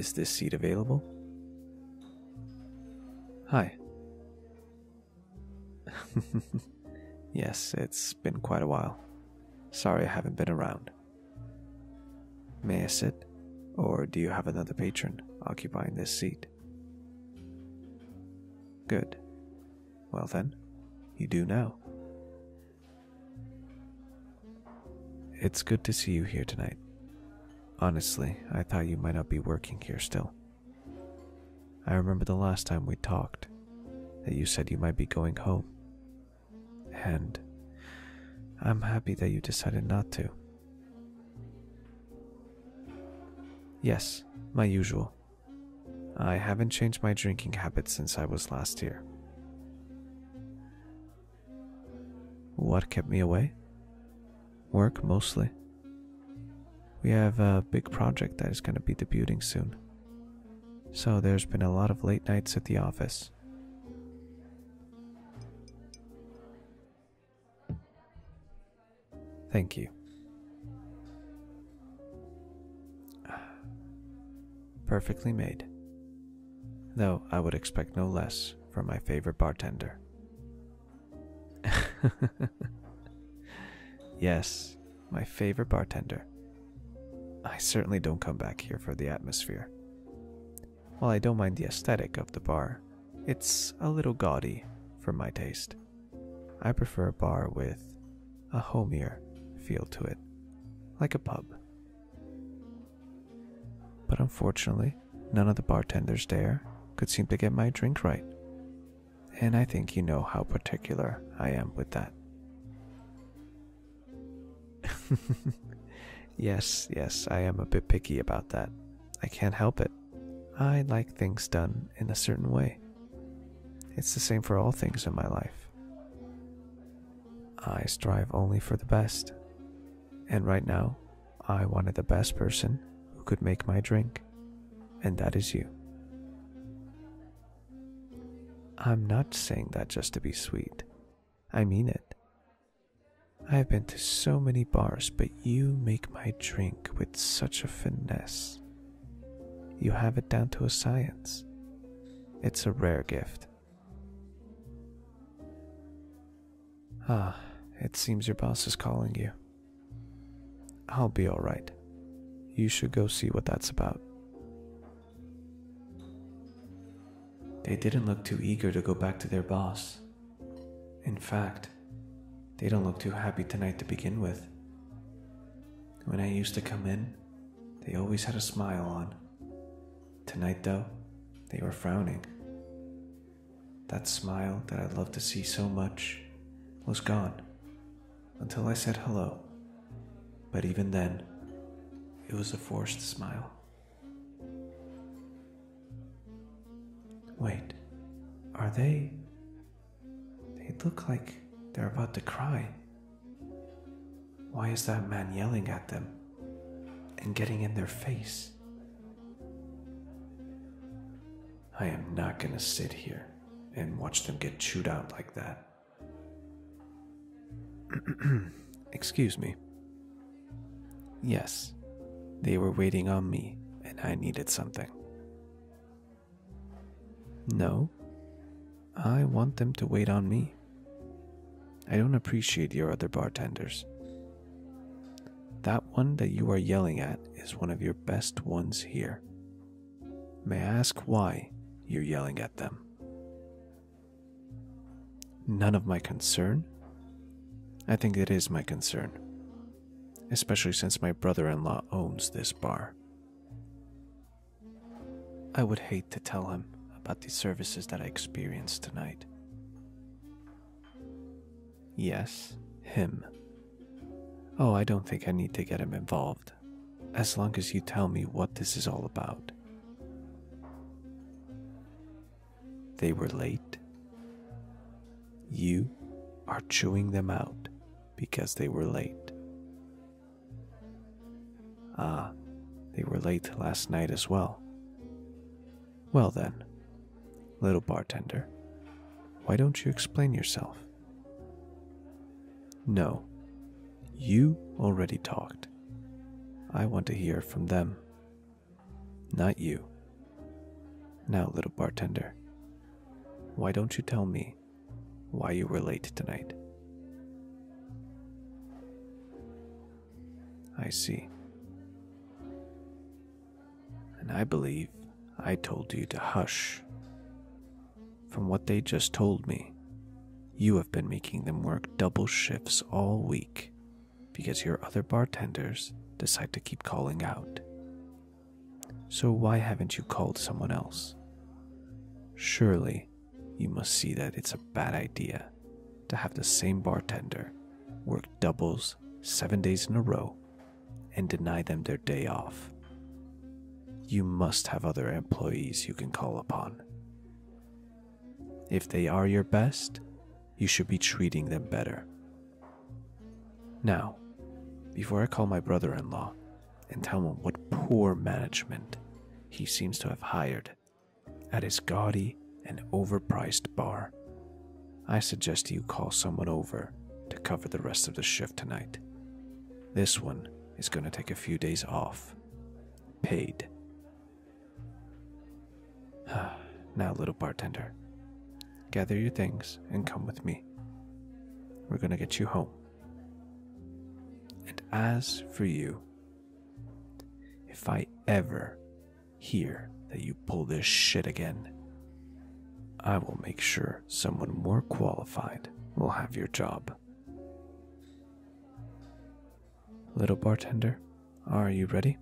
Is this seat available? Hi. yes, it's been quite a while. Sorry I haven't been around. May I sit? Or do you have another patron occupying this seat? Good. Well then, you do now. It's good to see you here tonight. Honestly, I thought you might not be working here still. I remember the last time we talked that you said you might be going home. And I'm happy that you decided not to. Yes, my usual. I haven't changed my drinking habits since I was last here. What kept me away? Work mostly. We have a big project that is going to be debuting soon. So there's been a lot of late nights at the office. Thank you. Perfectly made. Though I would expect no less from my favorite bartender. yes, my favorite bartender. I certainly don't come back here for the atmosphere. While I don't mind the aesthetic of the bar, it's a little gaudy for my taste. I prefer a bar with a homier feel to it, like a pub. But unfortunately, none of the bartenders there could seem to get my drink right. And I think you know how particular I am with that. yes, yes, I am a bit picky about that. I can't help it. I like things done in a certain way. It's the same for all things in my life. I strive only for the best. And right now, I wanted the best person who could make my drink, and that is you. I'm not saying that just to be sweet. I mean it. I have been to so many bars, but you make my drink with such a finesse. You have it down to a science. It's a rare gift. Ah, it seems your boss is calling you. I'll be alright. You should go see what that's about. They didn't look too eager to go back to their boss. In fact, they don't look too happy tonight to begin with. When I used to come in, they always had a smile on. Tonight, though, they were frowning. That smile that I loved to see so much was gone until I said hello. But even then, it was a forced smile. Wait, are they. They look like they're about to cry. Why is that man yelling at them and getting in their face? I am not gonna sit here and watch them get chewed out like that. Excuse me. Yes, they were waiting on me and I needed something. No, I want them to wait on me. I don't appreciate your other bartenders. That one that you are yelling at is one of your best ones here. May I ask why you're yelling at them? None of my concern? I think it is my concern, especially since my brother in law owns this bar. I would hate to tell him about the services that I experienced tonight. Yes, him. Oh, I don't think I need to get him involved, as long as you tell me what this is all about. They were late. You are chewing them out because they were late. Ah, they were late last night as well. Well then, little bartender, why don't you explain yourself? No, you already talked. I want to hear from them. not you. Now, little bartender, why don't you tell me why you were late tonight? I see. And I believe I told you to hush. From what they just told me, you have been making them work double shifts all week because your other bartenders decide to keep calling out. So why haven't you called someone else? Surely you must see that it's a bad idea to have the same bartender work doubles seven days in a row and deny them their day off. You must have other employees you can call upon. If they are your best, you should be treating them better. Now, before I call my brother in law and tell him what poor management he seems to have hired at his gaudy and overpriced bar, I suggest you call someone over to cover the rest of the shift tonight. This one is going to take a few days off. Paid. now, little bartender, gather your things and come with me. We're going to get you home. And as for you, if I ever hear that you pull this shit again, I will make sure someone more qualified will have your job. Little bartender, are you ready?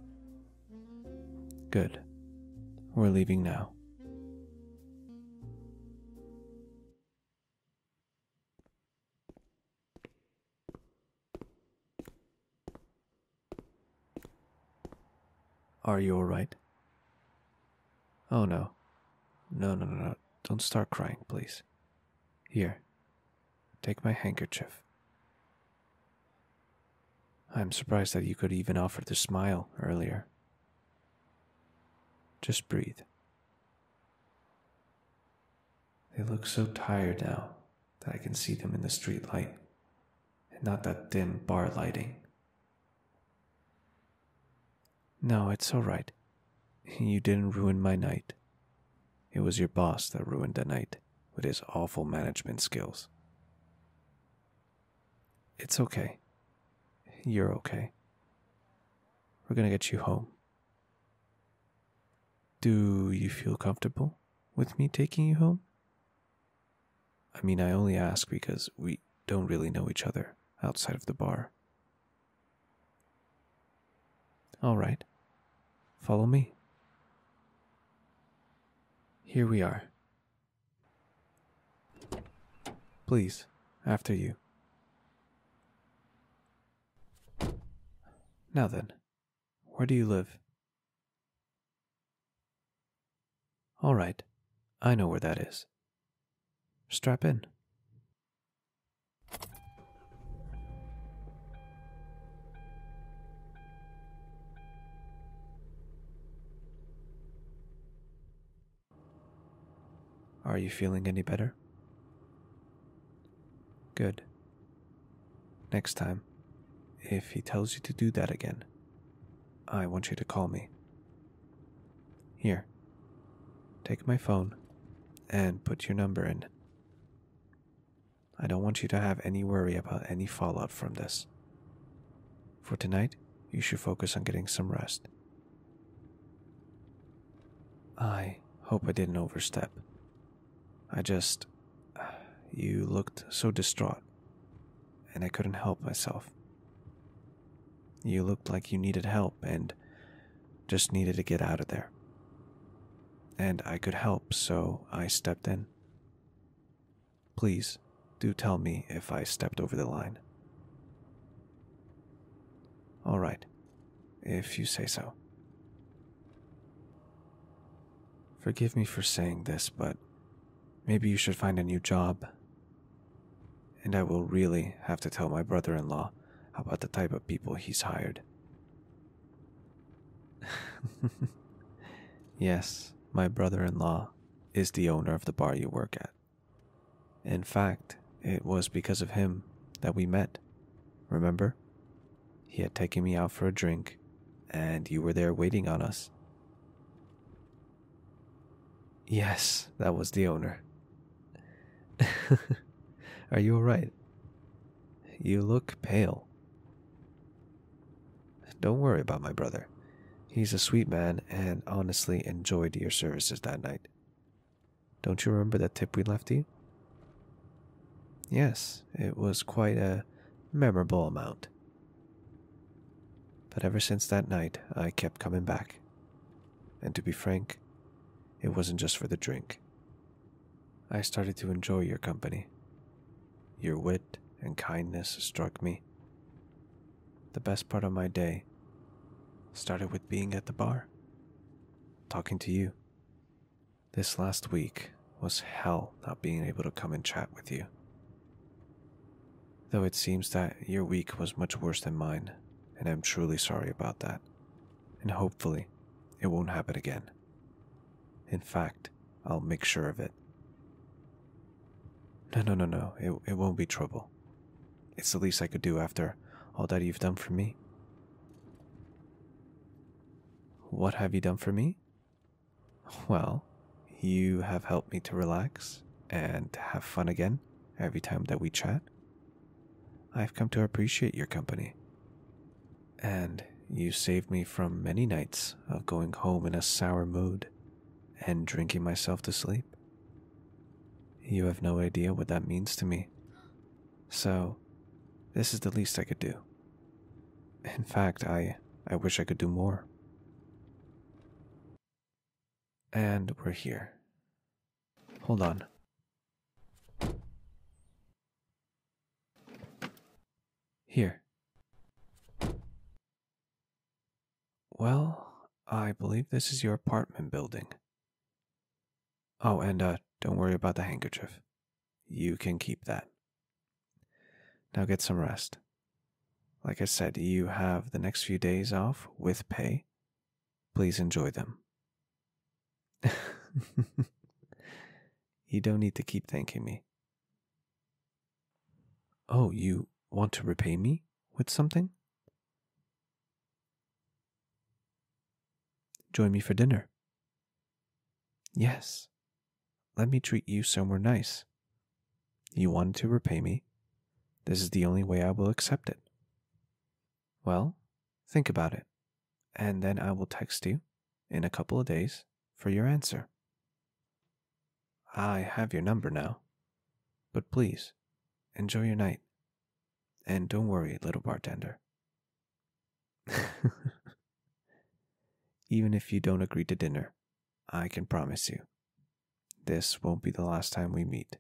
Good. We're leaving now. Are you alright? Oh no. No, no, no, no. Don't start crying, please. Here, take my handkerchief. I'm surprised that you could even offer to smile earlier. Just breathe. They look so tired now that I can see them in the street light and not that dim bar lighting. No, it's all right. You didn't ruin my night. It was your boss that ruined the night with his awful management skills. It's okay. You're okay. We're gonna get you home. Do you feel comfortable with me taking you home? I mean, I only ask because we don't really know each other outside of the bar. All right. Follow me. Here we are. Please, after you. Now then, where do you live? All right, I know where that is. Strap in. Are you feeling any better? Good. Next time, if he tells you to do that again, I want you to call me. Here, take my phone and put your number in. I don't want you to have any worry about any fallout from this. For tonight, you should focus on getting some rest. I hope I didn't overstep. I just. You looked so distraught, and I couldn't help myself. You looked like you needed help and just needed to get out of there. And I could help, so I stepped in. Please, do tell me if I stepped over the line. All right, if you say so. Forgive me for saying this, but Maybe you should find a new job. And I will really have to tell my brother in law about the type of people he's hired. yes, my brother in law is the owner of the bar you work at. In fact, it was because of him that we met. Remember? He had taken me out for a drink, and you were there waiting on us. Yes, that was the owner. Are you alright? You look pale. Don't worry about my brother. He's a sweet man and honestly enjoyed your services that night. Don't you remember that tip we left you? Yes, it was quite a memorable amount. But ever since that night, I kept coming back. And to be frank, it wasn't just for the drink. I started to enjoy your company. Your wit and kindness struck me. The best part of my day started with being at the bar, talking to you. This last week was hell not being able to come and chat with you. Though it seems that your week was much worse than mine, and I'm truly sorry about that. And hopefully, it won't happen again. In fact, I'll make sure of it. No, no, no, no, it, it won't be trouble. It's the least I could do after all that you've done for me. What have you done for me? Well, you have helped me to relax and have fun again every time that we chat. I've come to appreciate your company. And you saved me from many nights of going home in a sour mood and drinking myself to sleep. You have no idea what that means to me. So, this is the least I could do. In fact, I, I wish I could do more. And we're here. Hold on. Here. Well, I believe this is your apartment building. Oh, and uh, don't worry about the handkerchief. You can keep that. Now get some rest. Like I said, you have the next few days off with pay. Please enjoy them. you don't need to keep thanking me. Oh, you want to repay me with something? Join me for dinner. Yes. Let me treat you somewhere nice. You wanted to repay me. This is the only way I will accept it. Well, think about it, and then I will text you in a couple of days for your answer. I have your number now, but please enjoy your night. And don't worry, little bartender. Even if you don't agree to dinner, I can promise you this won't be the last time we meet.